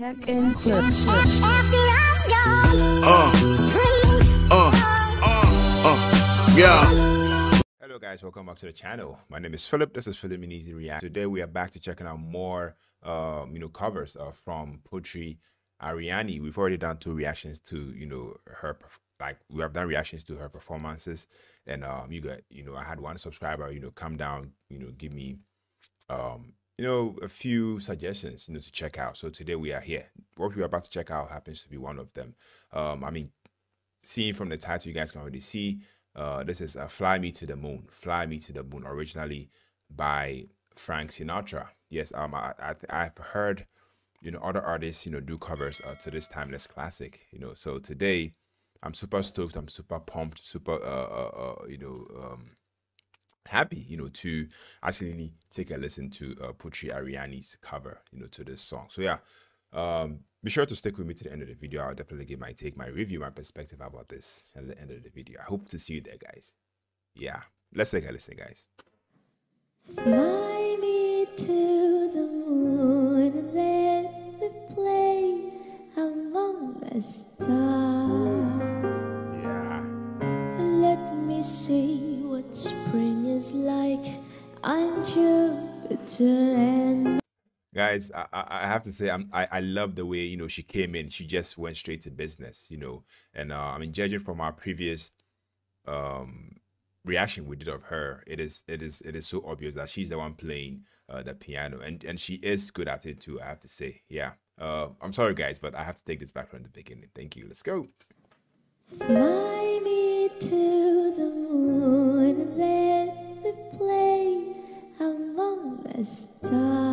Tech and Clips. Uh, uh, uh, uh, yeah. Hello guys, welcome back to the channel. My name is Philip. This is Philiminizzy React. Today we are back to checking out more um, you know, covers uh, from Putri Ariani. We've already done two reactions to, you know, her like we have done reactions to her performances and um you got you know i had one subscriber you know come down you know give me um you know a few suggestions you know to check out. So today we are here. What we're about to check out happens to be one of them. Um i mean seeing from the title you guys can already see uh this is uh, fly me to the moon. Fly me to the moon originally by frank sinatra. Yes um i, I i've heard you know other artists you know do covers uh, to this timeless classic you know. So today i'm super stoked. I'm super pumped super uh, uh, uh you know um happy, you know, to actually take a listen to uh, Putri Ariani's cover, you know, to this song. So yeah, um, be sure to stick with me to the end of the video. I'll definitely give my take, my review, my perspective about this at the end of the video. I hope to see you there, guys. Yeah, let's take a listen, guys. Fly me to the moon and let me play among the stars. Guys I, I have to say I'm, I, I love the way you know she came in. She just went straight to business you know. And uh, i mean judging from our previous um reaction we did of her it is it is it is so obvious that she's the one playing uh, the piano. And and she is good at it too i have to say. Yeah. Uh i'm sorry guys but i have to take this back from the beginning. Thank you. Let's go. Fly me to the moon let me play among the stars.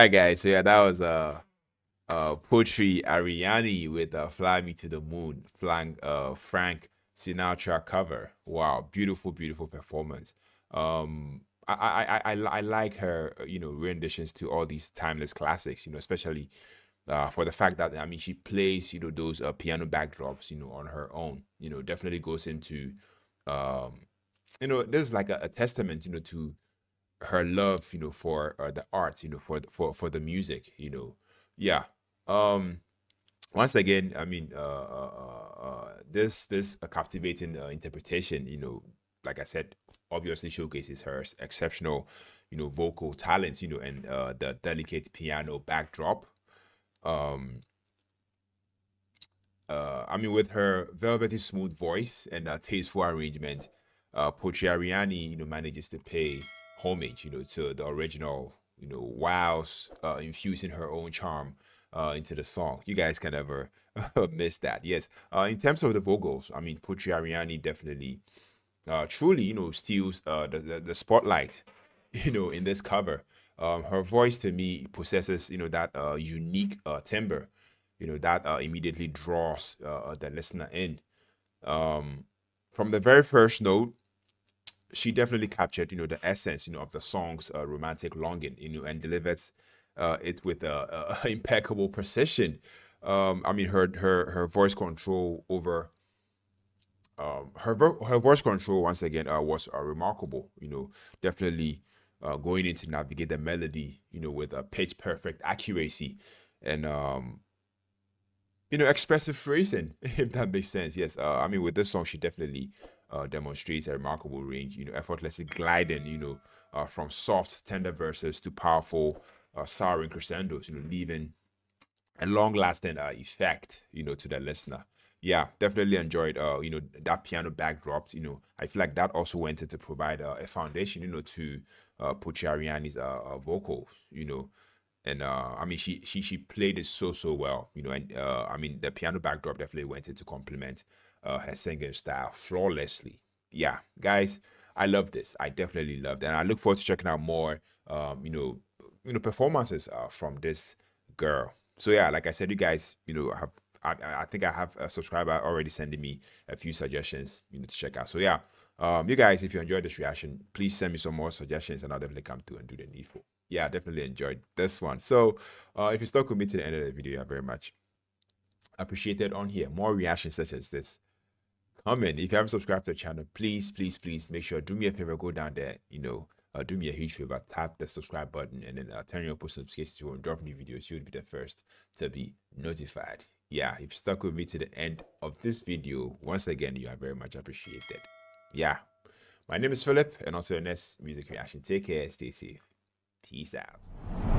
Right guys so yeah that was uh uh Putri Ariani with uh fly me to the moon flank uh frank sinatra cover. Wow beautiful beautiful performance. Um I, I I I like her, uh, you know, renditions to all these timeless classics, you know, especially uh, for the fact that I mean she plays, you know, those uh, piano backdrops, you know, on her own, you know, definitely goes into, um, you know, there's like a, a testament, you know, to her love, you know, for uh, the art, you know, for the, for for the music, you know, yeah. Um, once again, I mean, uh, uh, uh, uh, this this a captivating uh, interpretation, you know, like I said, obviously showcases her exceptional, you know, vocal talent, you know, and uh, the delicate piano backdrop. Um, uh, I mean, with her velvety smooth voice and uh, tasteful arrangement, uh, Putri Ariani, you know, manages to pay homage, you know, to the original, you know, whilst uh, infusing her own charm uh, into the song. You guys can never miss that. Yes. Uh, in terms of the vocals, I mean, Putri Ariani definitely, uh, truly, you know, steals uh, the, the, the spotlight, you know, in this cover. Um, her voice to me possesses, you know, that uh, unique uh, timbre, you know, that uh, immediately draws uh, the listener in. Um, from the very first note, she definitely captured, you know, the essence, you know, of the song's uh, romantic longing, you know, and delivers uh, it with a, a impeccable precision. Um, I mean, her her her voice control over um, her her voice control once again uh, was uh, remarkable. You know, definitely uh, going in to navigate the melody, you know, with a pitch perfect accuracy and um, you know, expressive phrasing, if that makes sense. Yes, uh, I mean, with this song, she definitely uh, demonstrates a remarkable range, you know, effortlessly gliding, you know, uh, from soft, tender verses to powerful, uh, soaring crescendos, you know, leaving a long-lasting uh, effect, you know, to the listener. Yeah, definitely enjoyed, uh, you know, that piano backdrop. You know, I feel like that also went to provide uh, a foundation, you know, to uh, Putri Ariani's uh, uh, vocals, you know, and uh, I mean, she she she played it so so well, you know, and uh, I mean, the piano backdrop definitely went in to complement uh, her singing style flawlessly. Yeah, guys, I love this. I definitely love it, and I look forward to checking out more, um, you know, you know, performances uh, from this girl. So yeah, like I said, you guys, you know, have I, I think I have a subscriber already sending me a few suggestions, you know, to check out. So yeah, um, you guys, if you enjoyed this reaction, please send me some more suggestions, and I'll definitely come through and do the needful. Yeah, definitely enjoyed this one. So uh, if you stuck with me to the end of the video, I very much appreciated on here. More reactions such as this comment. If you haven't subscribed to the channel, please, please, please make sure, do me a favor, go down there, you know, uh, do me a huge favor, tap the subscribe button and then uh, turn your post notifications when drop new videos. You'll be the first to be notified. Yeah, if you stuck with me to the end of this video, once again, you are very much appreciated. Yeah, my name is Philip, and also your next music reaction. Take care, stay safe. Peace out.